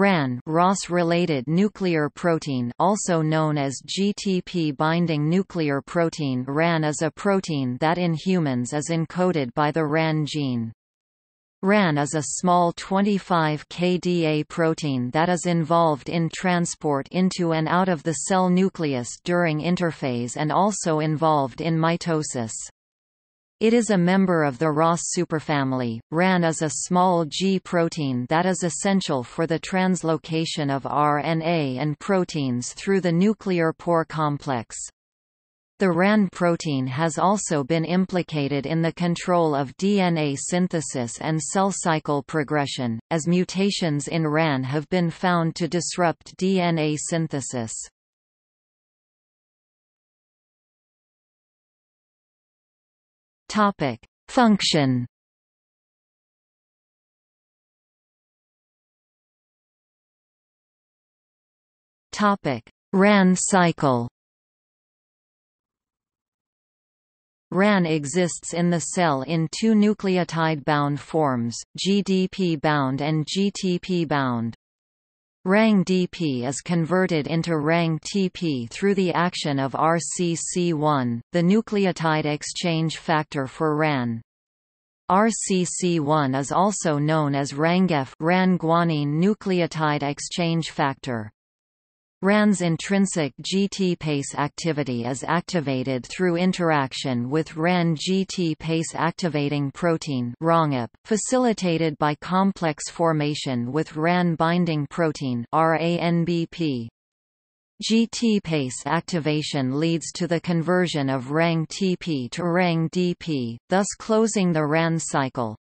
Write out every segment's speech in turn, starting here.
RAN Ras-related nuclear protein also known as GTP-binding nuclear protein RAN is a protein that in humans is encoded by the RAN gene. RAN is a small 25 kDa protein that is involved in transport into and out of the cell nucleus during interphase and also involved in mitosis. It is a member of the Ras superfamily. RAN is a small G protein that is essential for the translocation of RNA and proteins through the nuclear pore complex. The RAN protein has also been implicated in the control of DNA synthesis and cell cycle progression, as mutations in RAN have been found to disrupt DNA synthesis. Topic: Function. Topic: RAN cycle. RAN exists in the cell in two nucleotide-bound forms, GDP-bound and GTP-bound. RANG-DP is converted into RANG-TP through the action of RCC1, the nucleotide exchange factor for RAN. RCC1 is also known as RANGEF RAN-guanine nucleotide exchange factor. RAN's intrinsic GTPase activity is activated through interaction with RAN-GTPase activating protein facilitated by complex formation with RAN-binding protein RANBP. GTPase activation leads to the conversion of RANG-TP to RANG-DP, thus closing the RAN cycle.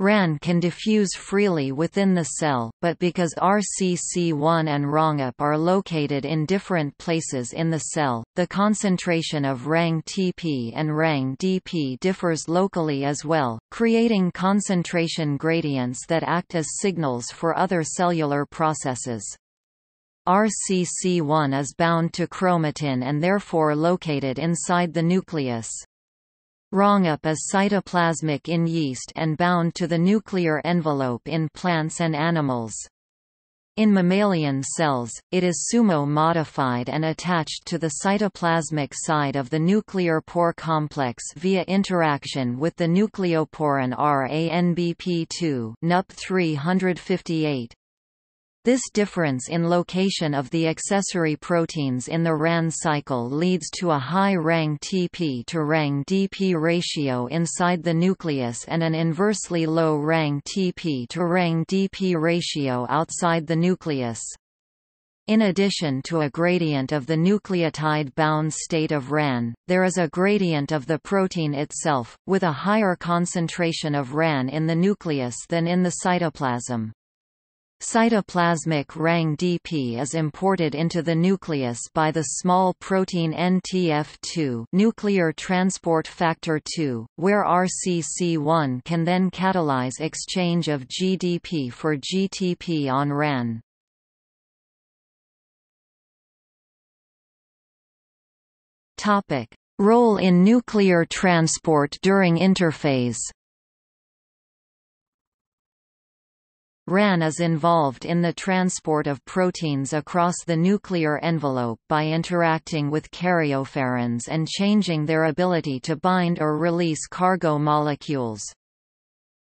RAN can diffuse freely within the cell, but because RCC1 and RANGAP are located in different places in the cell, the concentration of RANG-TP and RANG-DP differs locally as well, creating concentration gradients that act as signals for other cellular processes. RCC1 is bound to chromatin and therefore located inside the nucleus. RANGAP is cytoplasmic in yeast and bound to the nuclear envelope in plants and animals. In mammalian cells, it is sumo-modified and attached to the cytoplasmic side of the nuclear pore complex via interaction with the nucleoporin RANBP2 NUP 358. This difference in location of the accessory proteins in the RAN cycle leads to a high RANG-TP to RANG-DP ratio inside the nucleus and an inversely low RANG-TP to RANG-DP ratio outside the nucleus. In addition to a gradient of the nucleotide-bound state of RAN, there is a gradient of the protein itself, with a higher concentration of RAN in the nucleus than in the cytoplasm. Cytoplasmic RANG-DP is imported into the nucleus by the small protein NTF2 nuclear transport factor 2, where RCC1 can then catalyze exchange of GDP for GTP on RAN. Role in nuclear transport during interphase RAN is involved in the transport of proteins across the nuclear envelope by interacting with karyopherins and changing their ability to bind or release cargo molecules.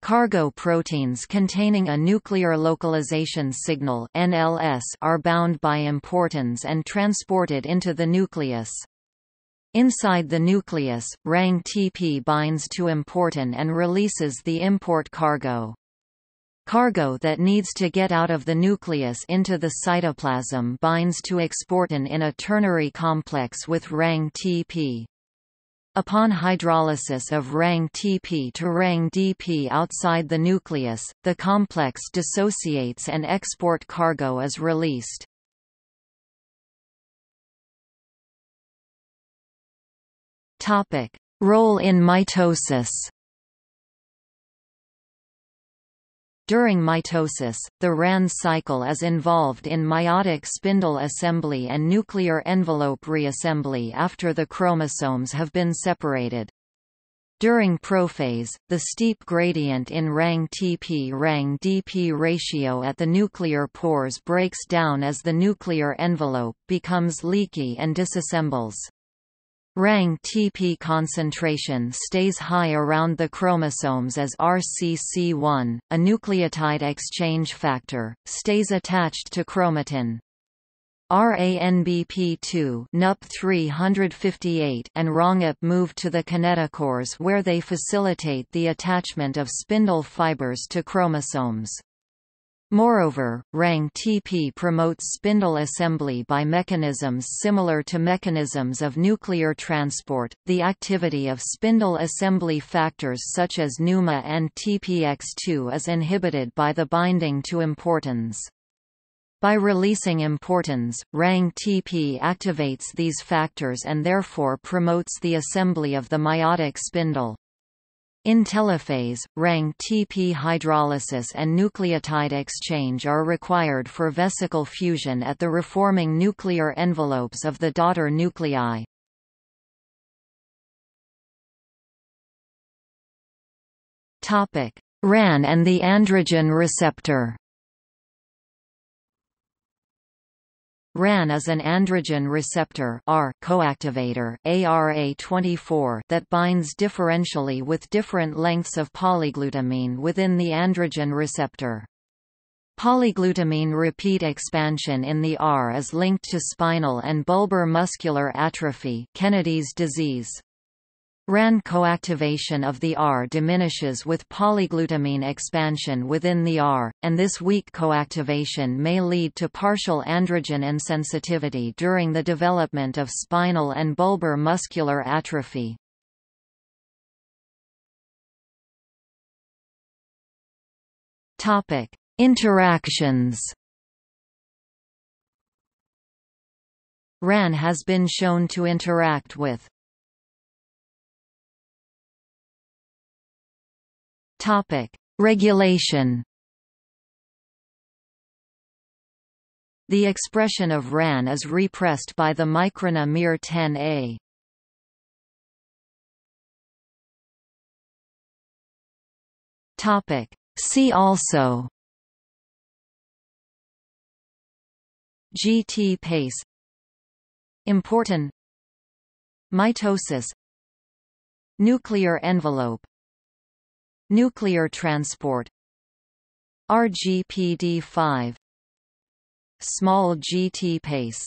Cargo proteins containing a nuclear localization signal NLS are bound by importins and transported into the nucleus. Inside the nucleus, RANG-TP binds to importin and releases the import cargo. Cargo that needs to get out of the nucleus into the cytoplasm binds to exportin in a ternary complex with RANG-TP. Upon hydrolysis of RANG-TP to RANG-DP outside the nucleus, the complex dissociates and export cargo is released. Role in mitosis During mitosis, the RAN cycle is involved in mitotic spindle assembly and nuclear envelope reassembly after the chromosomes have been separated. During prophase, the steep gradient in Rang-Tp-Rang-Dp ratio at the nuclear pores breaks down as the nuclear envelope becomes leaky and disassembles. Rang-Tp concentration stays high around the chromosomes as RCC1, a nucleotide exchange factor, stays attached to chromatin. RANBP2 NUP 358 and RANGAP move to the kinetochores where they facilitate the attachment of spindle fibers to chromosomes. Moreover, RANG-TP promotes spindle assembly by mechanisms similar to mechanisms of nuclear transport. The activity of spindle assembly factors such as NUMA and TPX2 is inhibited by the binding to importins. By releasing importins, RANG-TP activates these factors and therefore promotes the assembly of the mitotic spindle. In telophase, RANG-TP hydrolysis and nucleotide exchange are required for vesicle fusion at the reforming nuclear envelopes of the daughter nuclei. RAN and the androgen receptor RAN is an androgen receptor R coactivator ARA24 that binds differentially with different lengths of polyglutamine within the androgen receptor. Polyglutamine repeat expansion in the R is linked to spinal and bulbar muscular atrophy Kennedy's disease. RAN coactivation of the R diminishes with polyglutamine expansion within the R, and this weak coactivation may lead to partial androgen insensitivity during the development of spinal and bulbar muscular atrophy. Interactions RAN has been shown to interact with Topic: Regulation. The expression of RAN is repressed by the microRNA MIR10A. Topic: See also. GT pace. Importin. Mitosis. Nuclear envelope Nuclear transport. RGPD5 Small GTPase